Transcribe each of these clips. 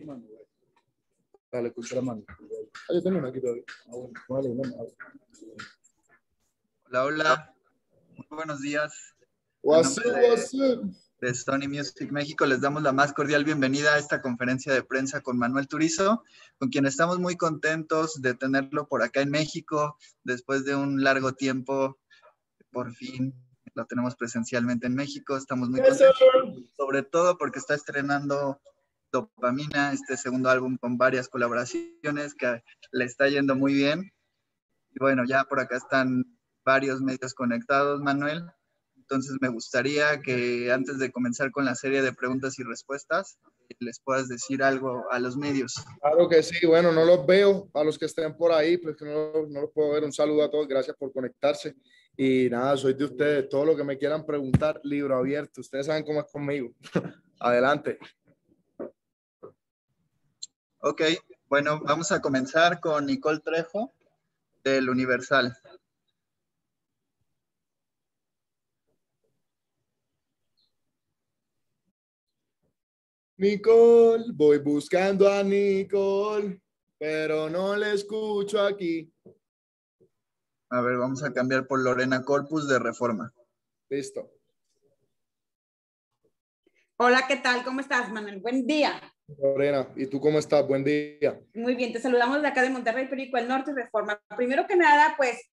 Dale, mano. Ah, yo tengo una aquí todavía. Ah. Hola, hola. Muy buenos días. What's up, nombre de- what's up? De Sony Music México les damos la más cordial bienvenida a esta conferencia de prensa con Manuel Turizo, con quien estamos muy contentos de tenerlo por acá en México después de un largo tiempo. Por fin lo tenemos presencialmente en México. Estamos muy contentos, sobre todo porque está estrenando Dopamina, este segundo álbum con varias colaboraciones que le está yendo muy bien. Y bueno, ya por acá están varios medios conectados, Manuel. Entonces me gustaría que antes de comenzar con la serie de preguntas y respuestas, les puedas decir algo a los medios. Claro que sí, bueno, no los veo a los que estén por ahí, pues que no, no los puedo ver. Un saludo a todos, gracias por conectarse. Y nada, soy de ustedes. Todo lo que me quieran preguntar, libro abierto. Ustedes saben cómo es conmigo. Adelante. Ok, bueno, vamos a comenzar con Nicole Trejo del Universal. Nicole, voy buscando a Nicole, pero no le escucho aquí. A ver, vamos a cambiar por Lorena Corpus de Reforma. Listo. Hola, ¿qué tal? ¿Cómo estás, Manuel? Buen día. Lorena, ¿y tú cómo estás? Buen día. Muy bien, te saludamos de acá de Monterrey, Perico, el Norte Reforma. Primero que nada, pues,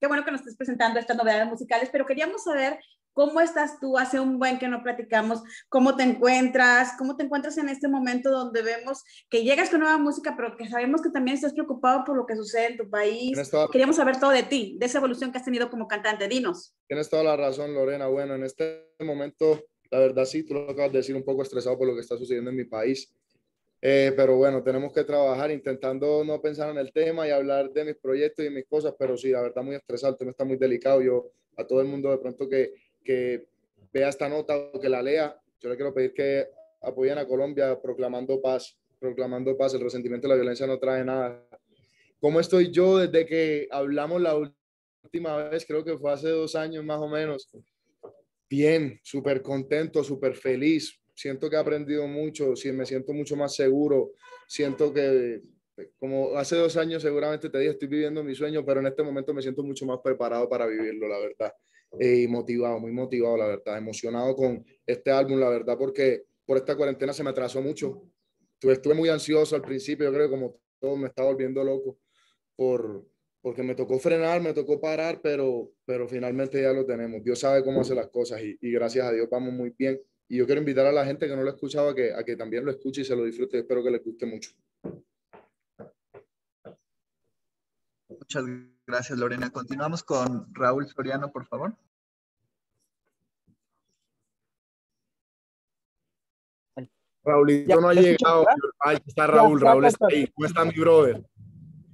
qué bueno que nos estés presentando estas novedades musicales, pero queríamos saber cómo estás tú, hace un buen que no platicamos, cómo te encuentras, cómo te encuentras en este momento donde vemos que llegas con nueva música, pero que sabemos que también estás preocupado por lo que sucede en tu país. Toda, Queríamos saber todo de ti, de esa evolución que has tenido como cantante. Dinos. tienes toda la razón, Lorena. Bueno, en este momento, la verdad sí, tú lo acabas de decir, un poco estresado por lo que está sucediendo en mi país. Eh, pero bueno, tenemos que trabajar intentando no pensar en el tema y hablar de mis proyectos y mis cosas, pero sí, la verdad muy estresado, el tema está muy delicado. Yo a todo el mundo de pronto que, que vea esta nota o que la lea, yo le quiero pedir que apoyen a Colombia proclamando paz, proclamando paz. El resentimiento y la violencia no trae nada. ¿Cómo estoy yo desde que hablamos la última vez? Creo que fue hace dos años más o menos. Bien, súper contento, súper feliz. Siento que he aprendido mucho, sí, me siento mucho más seguro. Siento que, como hace dos años seguramente te dije, estoy viviendo mi sueño, pero en este momento me siento mucho más preparado para vivirlo, la verdad. Eh, y motivado, muy motivado, la verdad. Emocionado con este álbum, la verdad, porque por esta cuarentena se me atrasó mucho. Estuve, estuve muy ansioso al principio, yo creo que como todo me estaba volviendo loco por, porque me tocó frenar, me tocó parar, pero, pero finalmente ya lo tenemos. Dios sabe cómo hace las cosas y, y gracias a Dios vamos muy bien. Y yo quiero invitar a la gente que no lo escuchaba a que, a que también lo escuche y se lo disfrute. Espero que les guste mucho. Muchas gracias, Lorena. Continuamos con Raúl Soriano, por favor. Raulito Ya, no ha ¿me escuchan, llegado. Ahí está Raúl, ya, Raúl ya está. ahí. ¿Cómo está mi brother?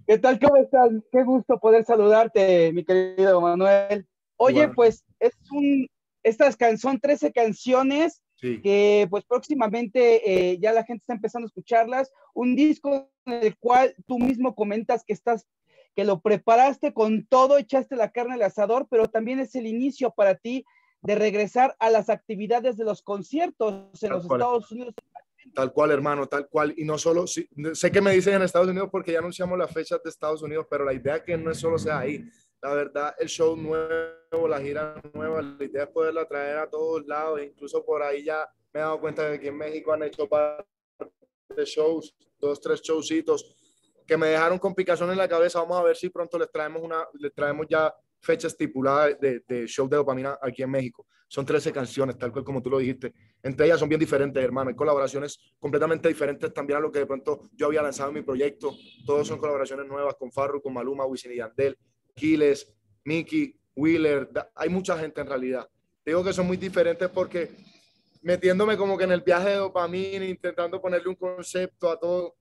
¿Qué tal? ¿Cómo estás? Qué gusto poder saludarte, mi querido Manuel. Oye, pues es un, estas can- son 13 canciones Sí. que pues próximamente eh, ya la gente está empezando a escucharlas. Un disco en el cual tú mismo comentas que estás, que lo preparaste con todo, echaste la carne al asador, pero también es el inicio para ti de regresar a las actividades de los conciertos en los. Estados Unidos. Tal cual, hermano, tal cual. Y no solo, sí, sé que me dicen en Estados Unidos porque ya anunciamos las fechas de Estados Unidos, pero la idea es que no es solo sea ahí. La verdad, el show nuevo, la gira nueva, la idea es poderla traer a todos lados. Incluso por ahí ya me he dado cuenta de que en México han hecho par de shows, dos, tres showcitos que me dejaron con picazón en la cabeza. Vamos a ver si pronto les traemos una, les traemos ya fecha estipulada de, de show de dopamina aquí en México. Son 13 canciones, tal cual como tú lo dijiste. Entre ellas son bien diferentes, hermano. Hay colaboraciones completamente diferentes también a lo que de pronto yo había lanzado en mi proyecto. Todos son colaboraciones nuevas con Farru, con Maluma, Wisin y Yandel, Kiles, Mickey, Wheeler. Hay mucha gente en realidad. Digo que son muy diferentes porque metiéndome como que en el viaje de dopamina, intentando ponerle un concepto a todo,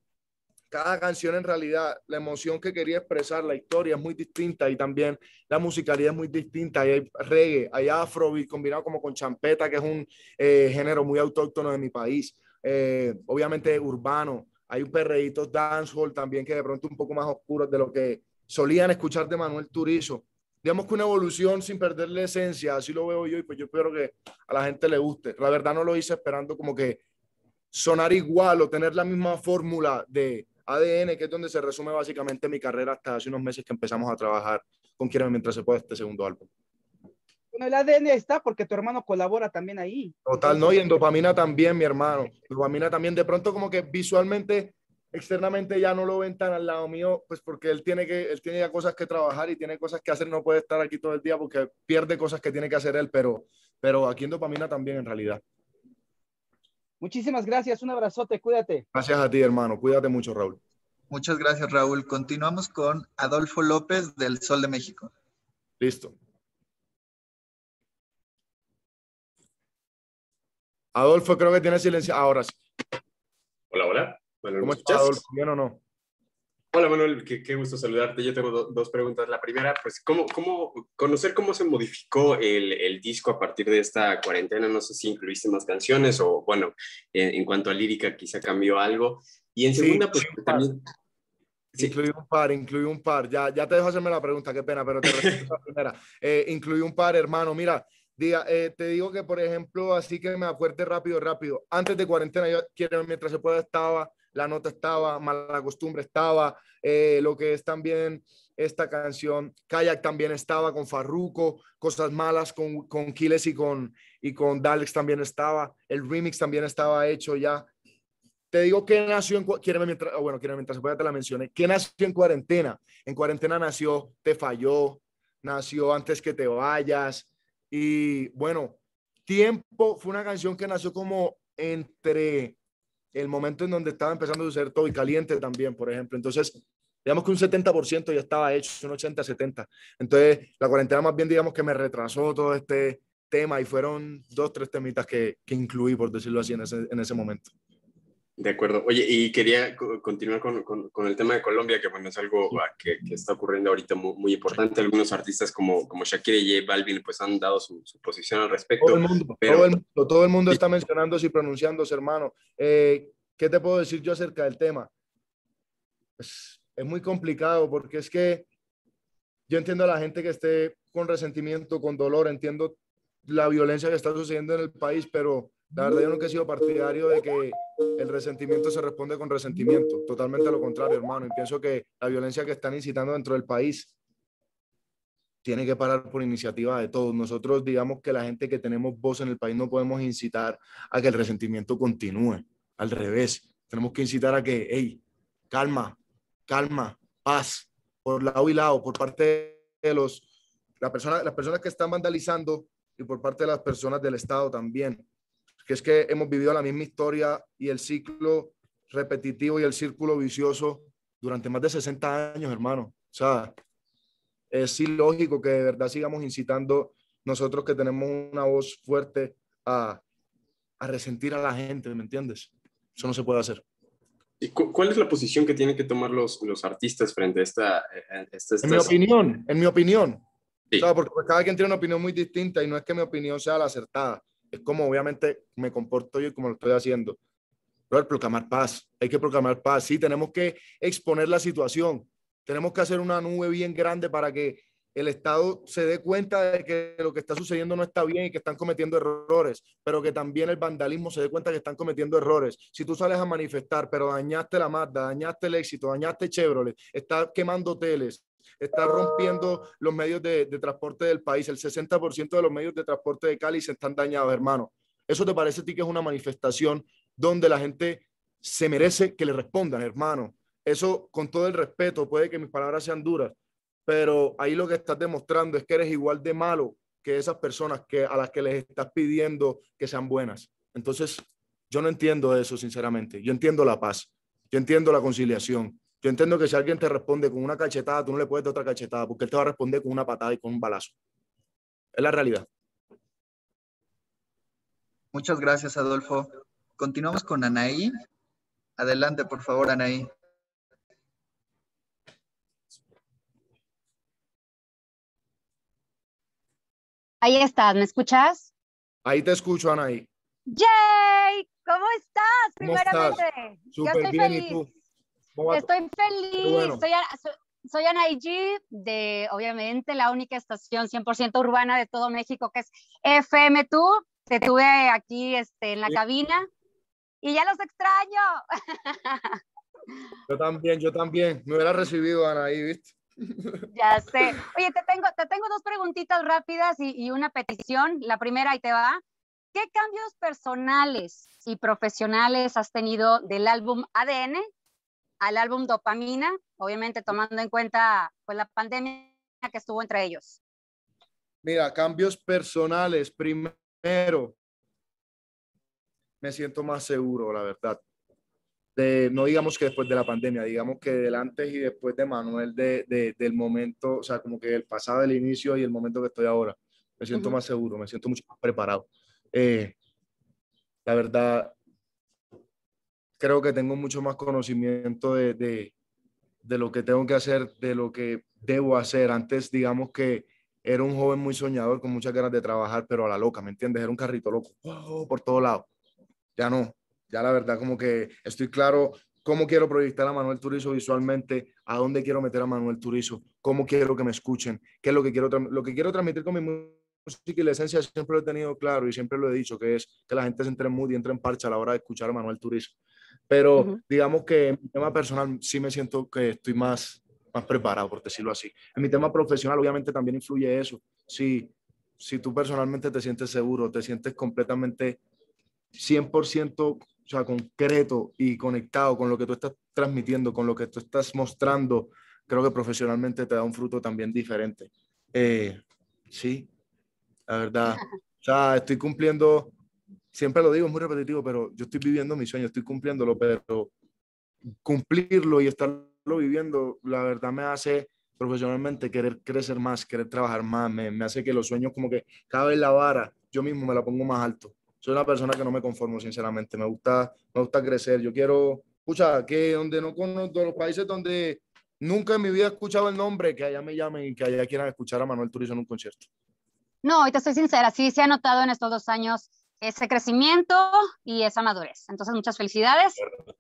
cada canción en realidad, la emoción que quería expresar, la historia es muy distinta y también la musicalidad es muy distinta. Ahí hay reggae, hay afrobeat combinado como con champeta, que es un eh, género muy autóctono de mi país. Eh, obviamente urbano, hay un perreíto dancehall también que de pronto un poco más oscuro de lo que solían escuchar de Manuel Turizo. Digamos que una evolución sin perder la esencia, así lo veo yo y pues yo espero que a la gente le guste. La verdad no lo hice esperando como que sonar igual o tener la misma fórmula de ADN, que es donde se resume básicamente mi carrera hasta hace unos meses que empezamos a trabajar con Quiero mientras se puede este segundo álbum. Bueno, el ADN está porque tu hermano colabora también ahí. Total, no, y en dopamina también, mi hermano. Dopamina también, de pronto como que visualmente, externamente ya no lo ven tan al lado mío, pues porque él tiene que, él tiene ya cosas que trabajar y tiene cosas que hacer, no puede estar aquí todo el día porque pierde cosas que tiene que hacer él, pero, pero aquí en dopamina también en realidad. Muchísimas gracias, un abrazote, cuídate. Gracias a ti, hermano, cuídate mucho, Raúl. Muchas gracias, Raúl. Continuamos con Adolfo López del Sol de México. Listo. Adolfo, creo que tiene silencio. Ahora sí. Hola, hola. ¿Cómo estás, Adolfo? ¿Bien o no? Hola, Manuel. Qué, qué gusto saludarte. Yo tengo dos preguntas. La primera, pues, ¿cómo, cómo conocer cómo se modificó el, el, disco a partir de esta cuarentena? No sé si incluiste más canciones o, bueno, en, en cuanto a lírica quizá cambió algo. Y en segunda, pues, también... Sí. Incluí un par, incluí un par. Ya, ya te dejo hacerme la pregunta, qué pena, pero te respondo la primera. Eh, incluí un par, hermano. Mira, Diga, eh, te digo que, por ejemplo, así que me acuerde rápido, rápido. Antes de cuarentena, yo quiero mientras se pueda estaba, la nota estaba, mala costumbre estaba, eh, lo que es también esta canción, Kayak también estaba con Farruko, Cosas Malas con, con Kiles y con, y con Dalex también estaba, el remix también estaba hecho ya. Te digo que nació en, mientras, mientras te la mencioné, que nació en cuarentena. En cuarentena nació Te Falló, nació Antes que te vayas, y bueno, Tiempo fue una canción que nació como entre el momento en donde estaba empezando a ser todo y caliente también, por ejemplo. Entonces, digamos que un 70% ya estaba hecho, un 80-70. Entonces, la cuarentena más bien, digamos que me retrasó todo este tema y fueron dos, tres temitas que, que incluí, por decirlo así, en ese, en ese momento. De acuerdo. Oye, y quería continuar con, con, con, el tema de Colombia, que bueno, es algo que, que está ocurriendo ahorita muy, muy, importante. Algunos artistas como, como Shakira y J Balvin pues han dado su, su posición al respecto. Todo el mundo, pero... todo el mundo, todo el mundo está mencionándose y pronunciándose, hermano. Eh, ¿Qué te puedo decir yo acerca del tema? Pues, es muy complicado porque es que yo entiendo a la gente que esté con resentimiento, con dolor, entiendo la violencia que está sucediendo en el país, pero la verdad yo nunca he sido partidario de que el resentimiento se responde con resentimiento. Totalmente lo contrario, hermano. Y pienso que la violencia que están incitando dentro del país tiene que parar por iniciativa de todos. Nosotros digamos que la gente que tenemos voz en el país no podemos incitar a que el resentimiento continúe. Al revés, tenemos que incitar a que, hey, calma, calma, paz, por lado y lado, por parte de los, la persona, las personas que están vandalizando y por parte de las personas del Estado también que es que hemos vivido la misma historia y el ciclo repetitivo y el círculo vicioso durante más de 60 años, hermano. O sea, es ilógico que de verdad sigamos incitando nosotros que tenemos una voz fuerte a, a resentir a la gente, ¿me entiendes? Eso no se puede hacer. ¿Y cu cuál es la posición que tienen que tomar los, los artistas frente a esta, eh, esta, esta... En mi opinión, en mi opinión. Sí. O sea, porque cada quien tiene una opinión muy distinta y no es que mi opinión sea la acertada es como obviamente me comporto yo y como lo estoy haciendo. Pero proclamar paz, hay que proclamar paz, sí, tenemos que exponer la situación, tenemos que hacer una nube bien grande para que el Estado se dé cuenta de que lo que está sucediendo no está bien y que están cometiendo errores, pero que también el vandalismo se dé cuenta que están cometiendo errores. Si tú sales a manifestar, pero dañaste la Mazda, dañaste el éxito, dañaste Chevrolet, estás quemando hoteles, está rompiendo los medios de, de transporte del país. El 60% de los medios de transporte de Cali se están dañados, hermano. ¿Eso te parece a ti que es una manifestación donde la gente se merece que le respondan, hermano? Eso, con todo el respeto, puede que mis palabras sean duras, pero ahí lo que estás demostrando es que eres igual de malo que esas personas que, a las que les estás pidiendo que sean buenas. Entonces, yo no entiendo eso, sinceramente. Yo entiendo la paz, yo entiendo la conciliación, yo entiendo que si alguien te responde con una cachetada, tú no le puedes dar otra cachetada, porque él te va a responder con una patada y con un balazo. Es la realidad. Muchas gracias, Adolfo. Continuamos con Anaí. Adelante, por favor, Anaí. Ahí estás, ¿me escuchas? Ahí te escucho, Anaí. ¡Yay! ¿Cómo estás? ¿Cómo Primeramente. estás? Yo estoy bien, feliz. ¿y tú? ¿Cómo va Estoy feliz. bueno. Soy, Ana- so- soy Anaí G, de obviamente la única estación 100% urbana de todo México que es FM Tú. Te tuve aquí este, en la Sí. cabina y ya los extraño. Yo también, yo también. Me hubiera recibido Anaí, ¿viste? Ya sé. Oye, te tengo, te tengo dos preguntitas rápidas y, y una petición. La primera, ahí te va. ¿Qué cambios personales y profesionales has tenido del álbum ADN al álbum Dopamina? Obviamente tomando en cuenta pues, la pandemia que estuvo entre ellos. Mira, cambios personales. Primero, me siento más seguro, la verdad. De, no digamos que después de la pandemia, digamos que del antes y después de Manuel, de, de, del momento, o sea, como que el pasado, el inicio y el momento que estoy ahora. Me siento uh -huh. más seguro, me siento mucho más preparado. Eh, la verdad, creo que tengo mucho más conocimiento de, de, de, lo que tengo que hacer, de lo que debo hacer. Antes, digamos que era un joven muy soñador, con muchas ganas de trabajar, pero a la loca, ¿me entiendes? Era un carrito loco, oh, por todos lados. Ya no, ya la verdad como que estoy claro cómo quiero proyectar a Manuel Turizo visualmente, a dónde quiero meter a Manuel Turizo, cómo quiero que me escuchen, qué es lo que quiero, lo que quiero transmitir con mi música y la esencia siempre lo he tenido claro y siempre lo he dicho, que es que la gente se entre en mood y entre en parcha a la hora de escuchar a Manuel Turizo. Pero uh -huh. digamos que en mi tema personal sí me siento que estoy más, más preparado, por decirlo así. En mi tema profesional obviamente también influye eso. Si, si tú personalmente te sientes seguro, te sientes completamente 100% o sea, concreto y conectado con lo que tú estás transmitiendo, con lo que tú estás mostrando, creo que profesionalmente te da un fruto también diferente. Eh, sí, la verdad. O sea, estoy cumpliendo, siempre lo digo, es muy repetitivo, pero yo estoy viviendo mi sueño, estoy cumpliéndolo, pero cumplirlo y estarlo viviendo, la verdad me hace profesionalmente querer crecer más, querer trabajar más, me, me hace que los sueños como que cada vez la vara, yo mismo me la pongo más alto soy una persona que no me conformo, sinceramente. Me gusta, me gusta crecer. Yo quiero, escucha, que donde no conozco, los países donde nunca en mi vida he escuchado el nombre, que allá me llamen y que allá quieran escuchar a Manuel Turizo en un concierto. No, y te soy sincera, sí se ha notado en estos dos años ese crecimiento y esa madurez. Entonces, muchas felicidades.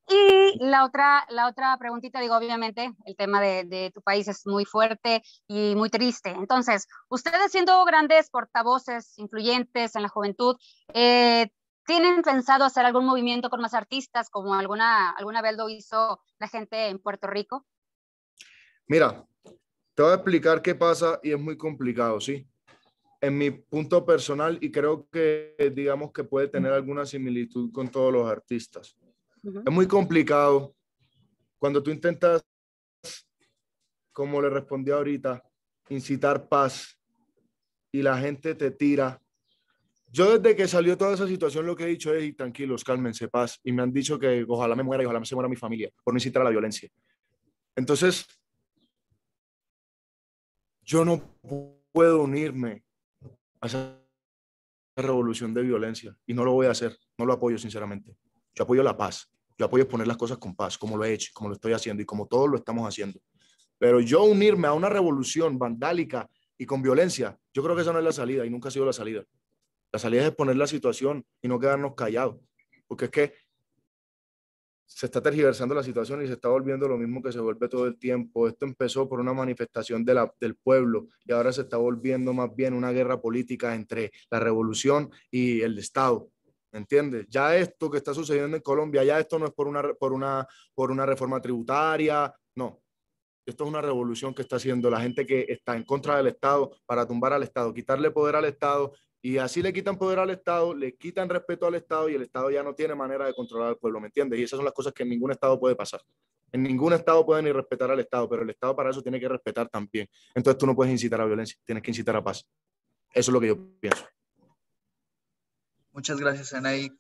Y la otra, la otra preguntita, digo, obviamente, el tema de, de, tu país es muy fuerte y muy triste. Entonces, ustedes siendo grandes portavoces, influyentes en la juventud, eh, ¿tienen pensado hacer algún movimiento con más artistas, como alguna, alguna vez lo hizo la gente en Puerto Rico? Mira, te voy a explicar qué pasa y es muy complicado, ¿sí? En mi punto personal y creo que digamos que puede tener alguna similitud con todos los artistas. Uh -huh. Es muy complicado cuando tú intentas, como le respondí ahorita, incitar paz y la gente te tira. Yo desde que salió toda esa situación lo que he dicho es, tranquilos, cálmense, paz. Y me han dicho que ojalá me muera y ojalá me se muera mi familia por no incitar a la violencia. Entonces, yo no puedo unirme esa revolución de violencia y no lo voy a hacer, no lo apoyo sinceramente. Yo apoyo la paz, yo apoyo poner las cosas con paz, como lo he hecho, como lo estoy haciendo y como todos lo estamos haciendo. Pero yo unirme a una revolución vandálica y con violencia, yo creo que esa no es la salida y nunca ha sido la salida. La salida es exponer la situación y no quedarnos callados, porque es que se está tergiversando la situación y se está volviendo lo mismo que se vuelve todo el tiempo. Esto empezó por una manifestación de la, del pueblo y ahora se está volviendo más bien una guerra política entre la revolución y el Estado. ¿Me entiendes? Ya esto que está sucediendo en Colombia, ya esto no es por una, por una, por una reforma tributaria, no. Esto es una revolución que está haciendo la gente que está en contra del Estado para tumbar al Estado, quitarle poder al Estado y así le quitan poder al Estado, le quitan respeto al Estado y el Estado ya no tiene manera de controlar al pueblo, ¿me entiendes? Y esas son las cosas que en ningún Estado puede pasar. En ningún Estado puede ni respetar al Estado, pero el Estado para eso tiene que respetar también. Entonces tú no puedes incitar a violencia, tienes que incitar a paz. Eso es lo que yo pienso. Muchas gracias, Anaí.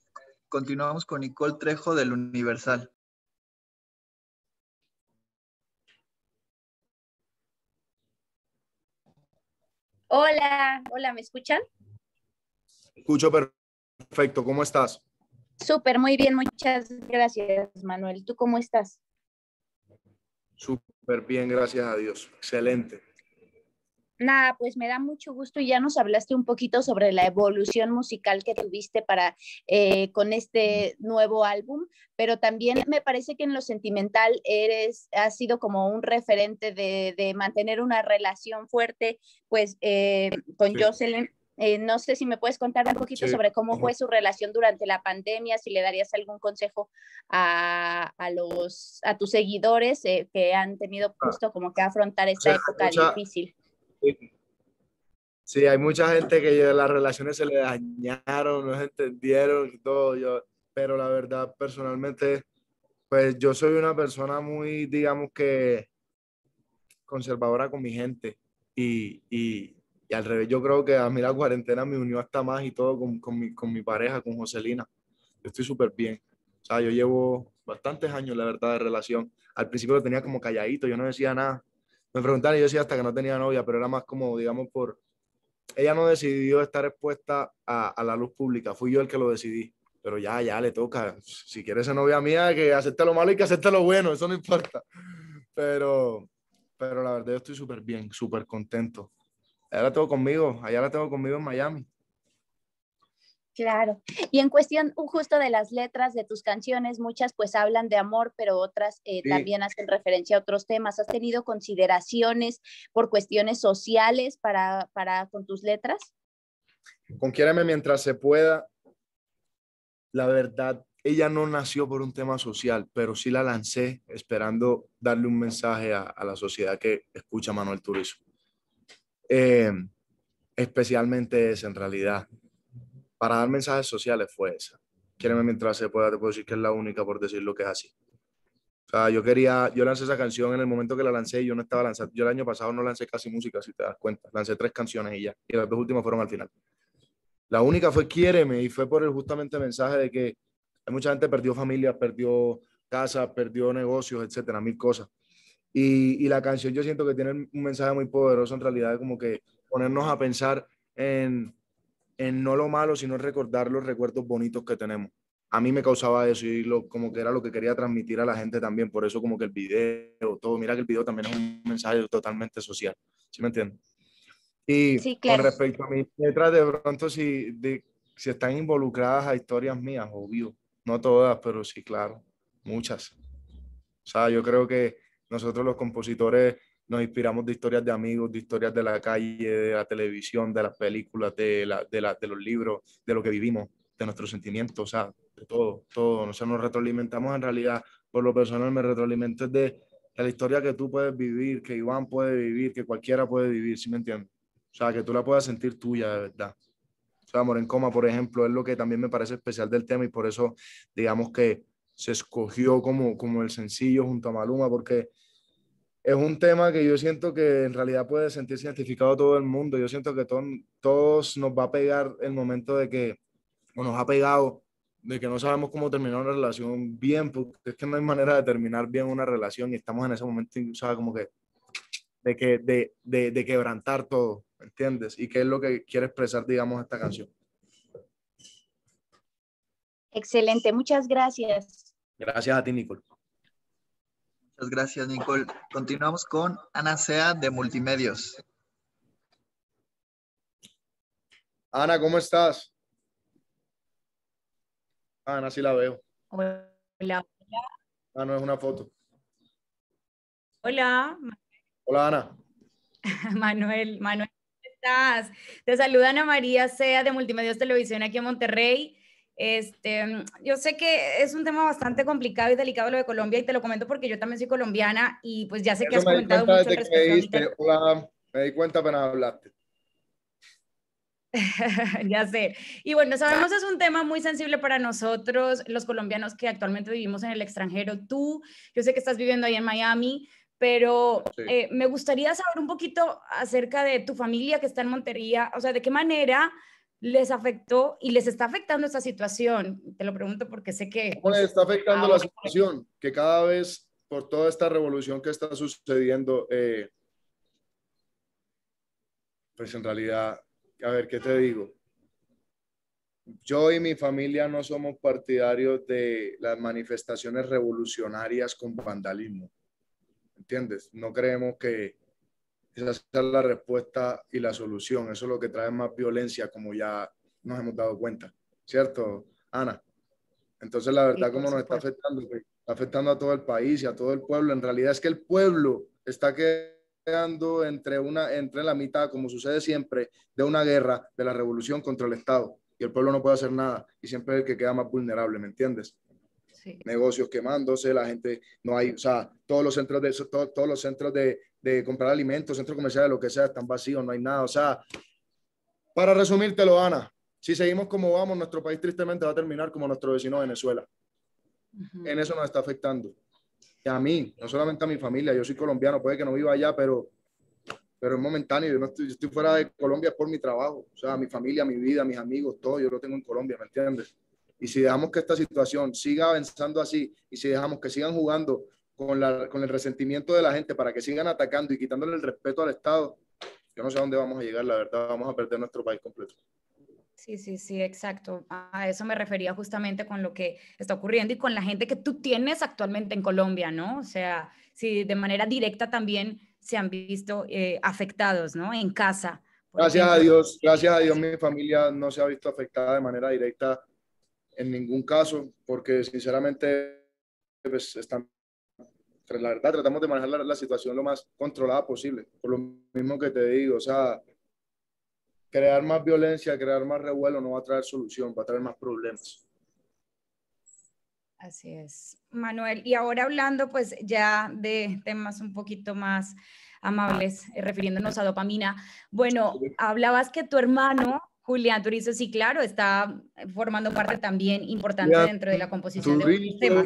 Continuamos con Nicole Trejo del Universal. Hola, hola, ¿me escuchan? Escucho perfecto. ¿Cómo estás? Súper, muy bien. Muchas gracias, Manuel. ¿Tú cómo estás? Súper bien, gracias a Dios. Excelente. Nada, pues me da mucho gusto y ya nos hablaste un poquito sobre la evolución musical que tuviste para eh, con este nuevo álbum, pero también me parece que en lo sentimental eres, has sido como un referente de, de mantener una relación fuerte, pues eh, con sí. Jocelyn Eh, no sé si me puedes contar un poquito sobre cómo fue su relación durante la pandemia, si le darías algún consejo a, a los, a tus seguidores eh, que han tenido ah. justo como que afrontar esta época difícil. Sí, hay mucha gente que las relaciones se le dañaron, no se entendieron y todo, yo, pero la verdad, personalmente, pues yo soy una persona muy, digamos que, conservadora con mi gente y, y, y al revés, yo creo que a mí la cuarentena me unió hasta más y todo con, con, mi, con mi pareja, con Joselina. Yo estoy súper bien. O sea, yo llevo bastantes años, la verdad, de relación. Al principio lo tenía como calladito, yo no decía nada. Me preguntaban y yo decía hasta que no tenía novia, pero era más como, digamos, por... Ella no decidió estar expuesta a, a la luz pública, fui yo el que lo decidí. Pero ya, ya le toca. Si quieres ser novia mía, que acepte lo malo y que acepte lo bueno, eso no importa. Pero, pero la verdad, yo estoy súper bien, súper contento allá la tengo conmigo, allá la tengo conmigo en Miami. Claro. Y en cuestión justo de las letras de tus canciones, muchas pues hablan de amor, pero otras eh, también hacen referencia a otros temas. ¿Has tenido consideraciones por cuestiones sociales para, para con tus letras? Con Quiéreme mientras se pueda, la verdad, ella no nació por un tema social, pero sí la lancé esperando darle un mensaje a, a la sociedad que escucha Manuel Turizo. Eh, especialmente esa en realidad. Para dar mensajes sociales fue esa. Quiereme mientras se pueda, te puedo decir que es la única por decir lo que es así. O sea, yo quería, yo lancé esa canción en el momento que la lancé y yo no estaba lanzando. Yo el año pasado no lancé casi música, si te das cuenta. Lancé tres canciones y ya. Y las dos últimas fueron al final. La única fue Quiéreme y fue por el justamente mensaje de que hay mucha gente perdió familia, perdió casa, perdió negocios, etcétera, mil cosas. Y, la canción yo siento que tiene un mensaje muy poderoso en realidad, como que ponernos a pensar en, en no lo malo, sino recordar los recuerdos bonitos que tenemos. A mí me causaba eso y lo, como que era lo que quería transmitir a la gente también, por eso como que el video, todo, mira que el video también es un mensaje totalmente social, ¿sí me entiendes? Y con respecto a mis letras, de pronto si, de, si están involucradas a historias mías, obvio, no todas, pero sí, claro, muchas. O sea, yo creo que nosotros los compositores nos inspiramos de historias de amigos, de historias de la calle, de la televisión, de las películas, de, la, de, la, de los libros, de lo que vivimos, de nuestros sentimientos, o sea, de todo, todo. sea, nos retroalimentamos en realidad, por lo personal me retroalimento de, la historia que tú puedes vivir, que Iván puede vivir, que cualquiera puede vivir, ¿sí me entiendes? O sea, que tú la puedas sentir tuya de verdad. O sea, Amor en Coma, por ejemplo, es lo que también me parece especial del tema y por eso, digamos que se escogió como, como el sencillo junto a Maluma, porque es un tema que yo siento que en realidad puede sentirse identificado todo el mundo. Yo siento que todos nos va a pegar el momento de que, o nos ha pegado, de que no sabemos cómo terminar una relación bien, porque es que no hay manera de terminar bien una relación y estamos en ese momento, ¿sabes? Como que de, que, de, de, de quebrantar todo, ¿entiendes? Y qué es lo que quiere expresar, digamos, esta canción. Excelente, muchas gracias. Gracias a ti, Nicole. Muchas gracias, Nicole. Continuamos con Ana Sea de Multimedios. Ana, ¿cómo estás? Ana, sí la veo. Hola, hola. Ah, no, es una foto. Hola. Hola, Ana. Manuel, Manuel, ¿cómo estás? Te saluda Ana María Sea de Multimedios Televisión aquí en Monterrey. Este, yo sé que es un tema bastante complicado y delicado lo de Colombia y te lo comento porque yo también soy colombiana y pues ya sé que has comentado mucho al respecto. hola, me di cuenta apenas hablaste. ya sé. Y bueno, sabemos es un tema muy sensible para nosotros, los colombianos que actualmente vivimos en el extranjero. Tú, yo sé que estás viviendo ahí en Miami, pero eh, me gustaría saber un poquito acerca de tu familia que está en Montería, o sea, de qué manera les afectó y les está afectando esta situación? Te lo pregunto porque sé que... ¿Cómo les está afectando la situación? Que cada vez, por toda esta revolución que está sucediendo, eh, pues en realidad, a ver, ¿qué te digo? Yo y mi familia no somos partidarios de las manifestaciones revolucionarias con vandalismo. ¿Entiendes? No creemos que, esa es la respuesta y la solución. Eso es lo que trae más violencia, como ya nos hemos dado cuenta. ¿Cierto, Ana? Entonces, la verdad, como nos está afectando, pues, está afectando a todo el país y a todo el pueblo. En realidad es que el pueblo está creando entre, una, entre la mitad, como sucede siempre, de una guerra, de la revolución contra el Estado. Y el pueblo no puede hacer nada. Y siempre es el que queda más vulnerable, ¿me entiendes? Sí. Negocios quemándose, la gente, no hay, o sea, todos los centros de, todos, todos los centros de, de comprar alimentos, centros comerciales, lo que sea, están vacíos, no hay nada. O sea, para resumírtelo, Ana, si seguimos como vamos, nuestro país tristemente va a terminar como nuestro vecino Venezuela. En eso nos está afectando a mí, no solamente a mi familia, yo soy colombiano, puede que no viva allá, pero, pero es momentáneo, yo, no estoy, estoy fuera de Colombia por mi trabajo, o sea, mi familia, mi vida, mis amigos, todo, yo lo tengo en Colombia, ¿me entiendes? Y si dejamos que esta situación siga avanzando así y si dejamos que sigan jugando con, la, con el resentimiento de la gente para que sigan atacando y quitándole el respeto al Estado, yo no sé a dónde vamos a llegar, la verdad, vamos a perder nuestro país completo. Sí, sí, sí, exacto. A eso me refería justamente con lo que está ocurriendo y con la gente que tú tienes actualmente en Colombia, ¿no? O sea, si de manera directa también se han visto eh, afectados, ¿no? En casa. Gracias a Dios, gracias a Dios mi familia no se ha visto afectada de manera directa en ningún caso, porque sinceramente pues, están, la verdad tratamos de manejar la, la situación lo más controlada posible, por lo mismo que te digo, o sea, crear más violencia, crear más revuelo no va a traer solución, va a traer más problemas. Así es. Manuel, y ahora hablando pues ya de temas un poquito más amables, eh, refiriéndonos a dopamina. Bueno, hablabas que tu hermano Julián Turizo, sí, claro, está formando parte también importante dentro de la composición de un tema.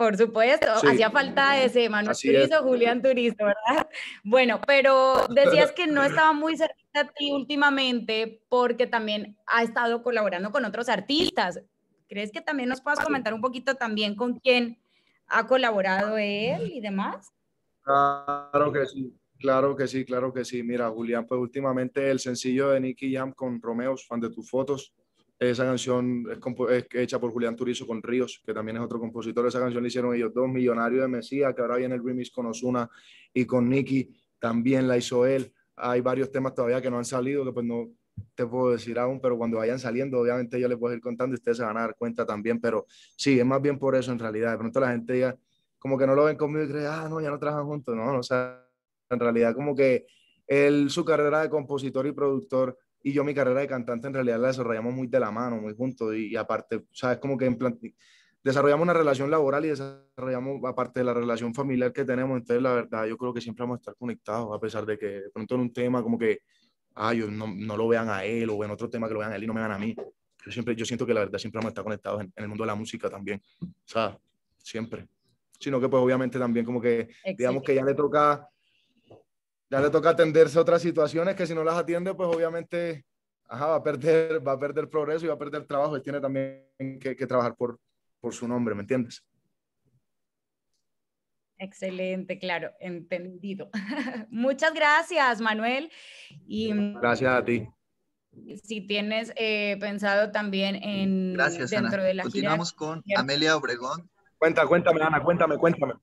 Por supuesto, hacía falta ese Manuel Turizo, Julián Turizo, ¿verdad? Bueno, pero decías que no estaba muy cerca de ti últimamente porque también ha estado colaborando con otros artistas. ¿Crees que también nos puedas comentar un poquito también con quién ha colaborado él y demás? Claro que sí, claro que sí, claro que sí. Mira, Julián, pues últimamente el sencillo de Nicky Jam con Romeos, fan de tus fotos, esa canción es, hecha por Julián Turizo con Ríos, que también es otro compositor. Esa canción la hicieron ellos dos, Millonario de Mesía, que ahora viene el remix con Osuna y con Nicky, también la hizo él. Hay varios temas todavía que no han salido, que pues no te puedo decir aún, pero cuando vayan saliendo, obviamente yo les voy a ir contando y ustedes se van a dar cuenta también. Pero sí, es más bien por eso en realidad. De pronto la gente ya como que no lo ven conmigo y cree, ah, no, ya no trabajan juntos. No, o sea, en realidad como que él, su carrera de compositor y productor y yo mi carrera de cantante en realidad la desarrollamos muy de la mano, muy juntos y, aparte, o sea, es como que en plan, desarrollamos una relación laboral y desarrollamos aparte de la relación familiar que tenemos, entonces la verdad yo creo que siempre vamos a estar conectados, a pesar de que de pronto en un tema como que, ah, yo no, no lo vean a él o en otro tema que lo vean a él y no me vean a mí. Yo, siempre, yo siento que la verdad siempre vamos a estar conectados en, el mundo de la música también, o sea, siempre. Sino que pues obviamente también como que, digamos que ya le toca ya le toca atenderse a otras situaciones que si no las atiende, pues obviamente va, a perder, va a perder progreso y va a perder trabajo. Él tiene también que, trabajar por, por su nombre, ¿me entiendes? Excelente, claro, entendido. Muchas gracias, Manuel. Y, gracias a ti. Si tienes eh, pensado también en gracias, dentro de la Continuamos con Amelia Obregón. Cuenta, cuéntame, Ana, cuéntame, cuéntame.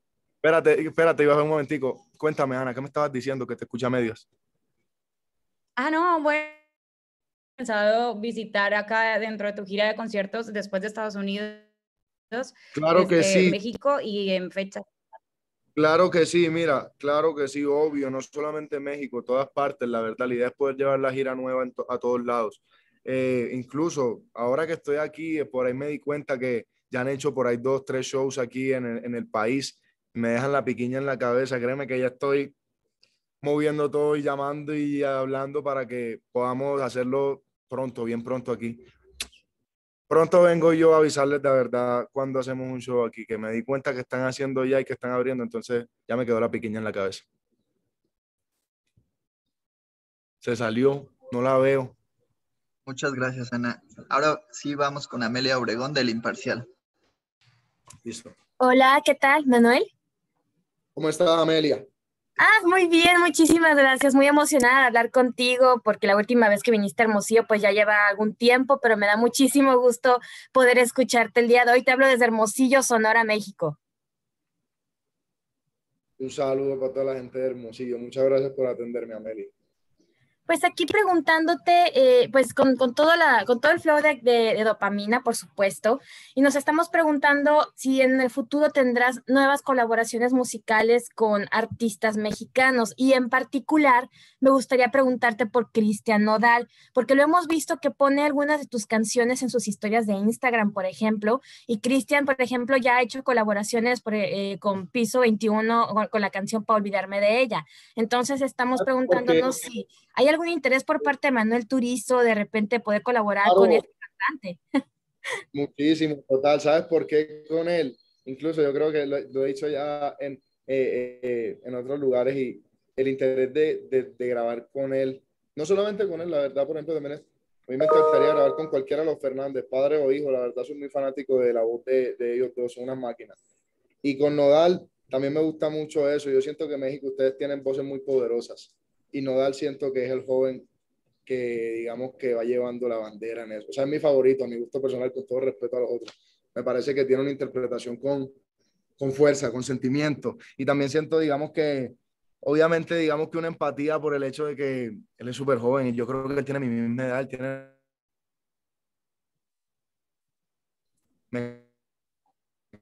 Espérate, espérate, iba a un momentico. Cuéntame, Ana, ¿qué me estabas diciendo que te escucha medios? Ah, no, bueno, he pensado visitar acá dentro de tu gira de conciertos después de Estados Unidos. Claro que sí. México y en fecha. Claro que sí, mira, claro que sí, obvio, no solamente México, todas partes, la verdad, la idea es poder llevar la gira nueva a todos lados. Eh, incluso ahora que estoy aquí, por ahí me di cuenta que ya han hecho por ahí dos, tres shows aquí en el, en el país me dejan la piquiña en la cabeza. Créeme que ya estoy moviendo todo y llamando y hablando para que podamos hacerlo pronto, bien pronto aquí. Pronto vengo yo a avisarles de verdad cuando hacemos un show aquí, que me di cuenta que están haciendo ya y que están abriendo, entonces ya me quedó la piquiña en la cabeza. Se salió, no la veo. Muchas gracias, Ana. Ahora sí vamos con Amelia Obregón del Imparcial. Listo. Hola, ¿qué tal, Manuel? ¿Cómo está Amelia? Ah, muy bien, muchísimas gracias. Muy emocionada de hablar contigo porque la última vez que viniste a Hermosillo pues ya lleva algún tiempo, pero me da muchísimo gusto poder escucharte el día de hoy. Te hablo desde Hermosillo, Sonora, México. Un saludo para toda la gente de Hermosillo. Muchas gracias por atenderme, Amelia. Pues aquí preguntándote, eh, pues con, con, la, con todo el flow de, de, dopamina, por supuesto, y nos estamos preguntando si en el futuro tendrás nuevas colaboraciones musicales con artistas mexicanos. Y en particular, me gustaría preguntarte por Cristian Nodal, porque lo hemos visto que pone algunas de tus canciones en sus historias de Instagram, por ejemplo, y Cristian, por ejemplo, ya ha hecho colaboraciones eh, con Piso 21 con la canción Para Olvidarme de ella. Entonces, estamos ah, preguntándonos si ¿Hay algún interés por parte de Manuel Turizo de repente poder colaborar con este cantante? Muchísimo, total. ¿Sabes por qué con él? Incluso yo creo que lo, he dicho ya en, eh, eh, en otros lugares y el interés de, de, grabar con él, no solamente con él, la verdad, por ejemplo, también es, a mí me encantaría grabar con cualquiera de los Fernández, padre o hijo, la verdad soy muy fanático de la voz de, de ellos todos, son unas máquinas. Y con Nodal también me gusta mucho eso, yo siento que en México ustedes tienen voces muy poderosas y Nodal siento que es el joven que digamos que va llevando la bandera en eso. O sea, es mi favorito, a mi gusto personal, con todo respeto a los otros. Me parece que tiene una interpretación con, con fuerza, con sentimiento. Y también siento, digamos que, obviamente, digamos que una empatía por el hecho de que él es súper joven y yo creo que él tiene mi misma edad, tiene... Me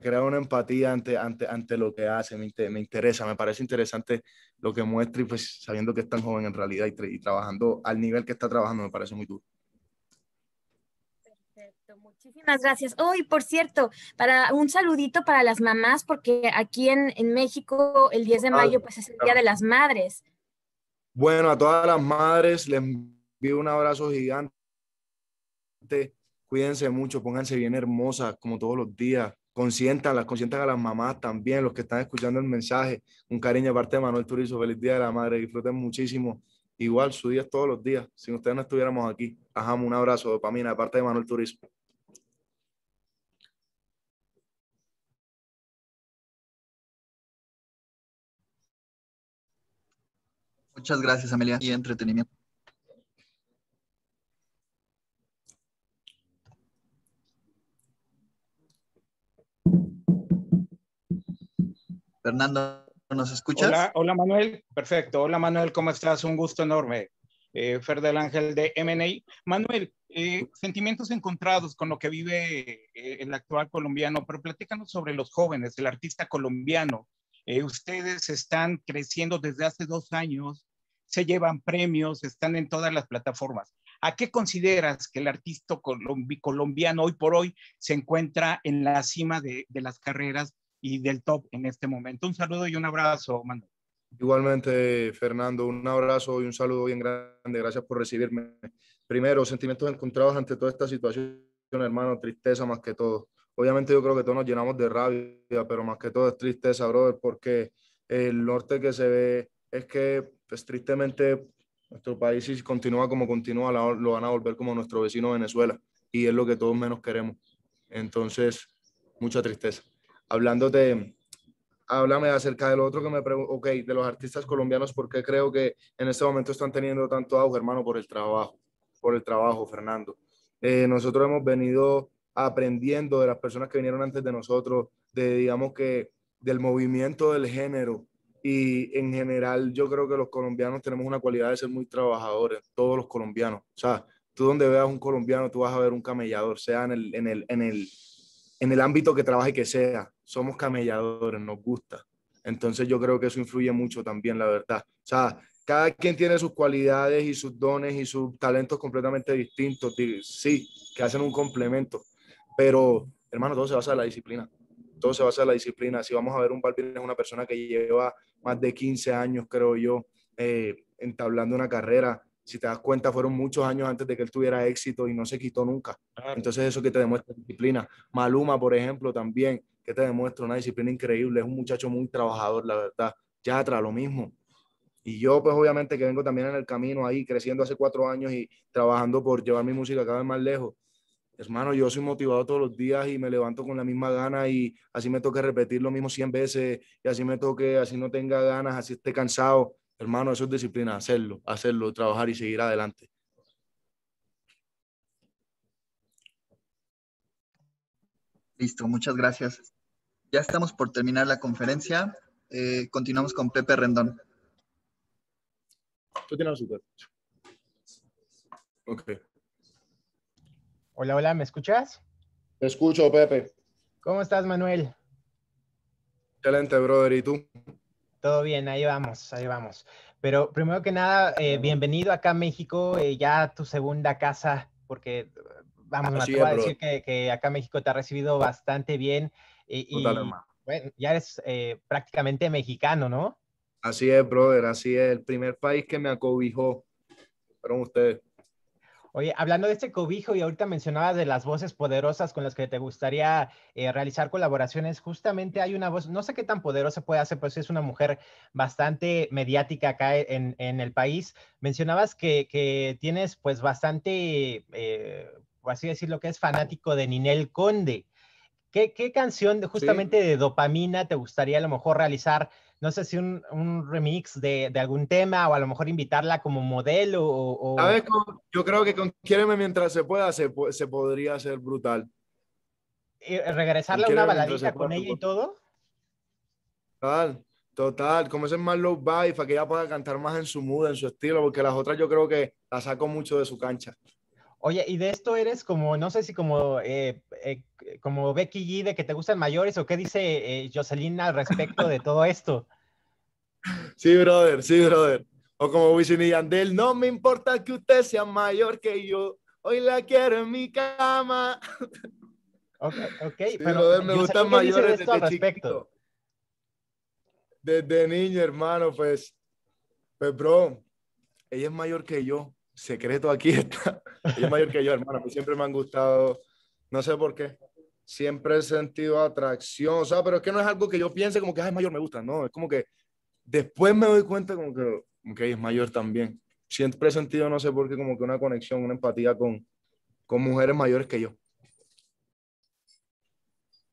crea una empatía ante, ante, ante lo que hace, me, me, interesa, me parece interesante lo que muestra y pues sabiendo que es tan joven en realidad y, trabajando al nivel que está trabajando me parece muy duro. Perfecto, muchísimas gracias. Hoy, por cierto, para un saludito para las mamás, porque aquí en, en México el 10 de mayo pues es el Día de las Madres. Bueno, a todas las madres les envío un abrazo gigante. Cuídense mucho, pónganse bien hermosas como todos los días consientan, las consientan a las mamás también, los que están escuchando el mensaje. Un cariño aparte de Manuel Turizo, feliz Día de la Madre, disfruten muchísimo. Igual, su día es todos los días. Si ustedes no estuviéramos aquí, ajamos un abrazo, dopamina, de parte de Manuel Turizo. Muchas gracias, Amelia, y entretenimiento. Fernando, ¿nos escuchas? Hola, hola Manuel, perfecto. Hola Manuel, ¿cómo estás? Un gusto enorme. Eh, Fer Ángel de MNA. Manuel, eh, sentimientos encontrados con lo que vive eh, el actual colombiano, pero platícanos sobre los jóvenes, el artista colombiano. ustedes están creciendo desde hace dos años, se llevan premios, están en todas las plataformas. ¿A qué consideras que el artista colombiano hoy por hoy se encuentra en la cima de las carreras y del top en este momento. Un saludo y un abrazo, Manuel. Igualmente, Fernando, un abrazo y un saludo bien grande. Gracias por recibirme. Primero, sentimientos encontrados ante toda esta situación, hermano, tristeza más que todo. Obviamente yo creo que todos nos llenamos de rabia, pero más que todo es tristeza, brother, porque el norte que se ve es que, pues tristemente, nuestro país si continúa como continúa, lo van a volver como nuestro vecino Venezuela, y es lo que todos menos queremos. Entonces, mucha tristeza hablándote, háblame acerca de lo otro que me pregunto, ok, de los artistas colombianos, ¿por qué creo que en este momento están teniendo tanto auge, hermano? Por el trabajo, por el trabajo, Fernando. Eh, nosotros hemos venido aprendiendo de las personas que vinieron antes de nosotros, de, digamos que, del movimiento del género. Y en general, yo creo que los colombianos tenemos una cualidad de ser muy trabajadores, todos los colombianos. O sea, tú donde veas un colombiano, tú vas a ver un camellador, sea en el, en el, en el, en el ámbito que trabaje que sea somos camelladores, nos gusta. Entonces yo creo que eso influye mucho también, la verdad. O sea, cada quien tiene sus cualidades y sus dones y sus talentos completamente distintos, sí, que hacen un complemento, pero hermano, todo se basa en la disciplina. Todo se basa en la disciplina. Si vamos a ver un Balvin es una persona que lleva más de 15 años, creo yo, eh, entablando una carrera. Si te das cuenta, fueron muchos años antes de que él tuviera éxito y no se quitó nunca. Entonces eso que te demuestra disciplina. Maluma, por ejemplo, también que te demuestra una disciplina increíble, es un muchacho muy trabajador, la verdad. ya Yatra, lo mismo. Y yo, pues obviamente que vengo también en el camino ahí, creciendo hace cuatro años y trabajando por llevar mi música cada vez más lejos. Hermano, yo soy motivado todos los días y me levanto con la misma gana y así me toque repetir lo mismo 100 veces y así me toque, así no tenga ganas, así esté cansado. Hermano, eso es disciplina, hacerlo, hacerlo, trabajar y seguir adelante. Listo, muchas gracias. Ya estamos por terminar la conferencia. Eh, continuamos con Pepe Rendón. Tú tienes Ok. Hola, hola, ¿me escuchas? Te escucho, Pepe. ¿Cómo estás, Manuel? Excelente, brother. ¿Y tú? Todo bien, ahí vamos, ahí vamos. Pero primero que nada, eh, bienvenido acá a México, eh, ya tu segunda casa, porque vamos, me atrevo a decir que, que, acá México te ha recibido bastante bien y, y bueno, ya eres eh, prácticamente mexicano, ¿no? Así es, brother, así es. El primer país que me acobijó fueron ustedes. Oye, hablando de este cobijo y ahorita mencionabas de las voces poderosas con las que te gustaría eh, realizar colaboraciones, justamente hay una voz, no sé qué tan poderosa puede hacer, pero sí es una mujer bastante mediática acá en, en el país. Mencionabas que, que tienes pues bastante, eh, por así decirlo, que es fanático de Ninel Conde. ¿Qué, qué canción justamente sí. de dopamina te gustaría a lo mejor realizar no sé si un, un remix de, de, algún tema o a lo mejor invitarla como modelo o... o... ¿Sabes? Yo creo que con Quiéreme mientras se pueda se, se podría hacer brutal. ¿Y regresarle a una baladita con ella y todo? Total, total, como ese es más low vibe, para que ella pueda cantar más en su mood, en su estilo, porque las otras yo creo que la saco mucho de su cancha. Oye, y de esto eres como, no sé si como, eh, eh, como Becky G, de que te gustan mayores, o qué dice eh, Jocelyn al respecto de todo esto. Sí, brother, sí, brother. O como Wisin y Yandel, no me importa que usted sea mayor que yo, hoy la quiero en mi cama. Ok, okay sí, pero brother, me gustan mayores desde respecto? Desde niño, hermano, pues, pues, bro, ella es mayor que yo secreto aquí está. Ella es mayor que yo, hermano. Mí siempre me han gustado, no sé por qué. Siempre he sentido atracción, o sea, pero es que no es algo que yo piense como que es mayor, me gusta, no. Es como que después me doy cuenta como que, es mayor también. Siempre he sentido, no sé por qué, como que una conexión, una empatía con, con mujeres mayores que yo.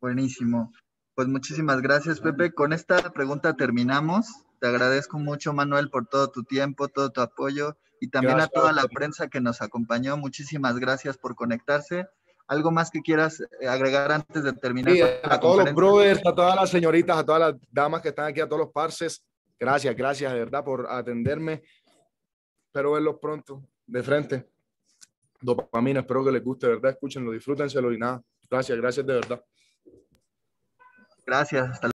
Buenísimo. Pues muchísimas gracias, Pepe. Con esta pregunta terminamos. Te agradezco mucho, Manuel, por todo tu tiempo, todo tu apoyo y también gracias, a toda la prensa que nos acompañó. Muchísimas gracias por conectarse. ¿Algo más que quieras eh, agregar antes de terminar? Sí, a todos los brothers, a todas las señoritas, a todas las damas que están aquí, a todos los parces, gracias, gracias de verdad por atenderme. Espero verlos pronto, de frente. Dopamina, espero que les guste, de verdad, escúchenlo, disfrútenselo y nada. Gracias, gracias de verdad. Gracias, hasta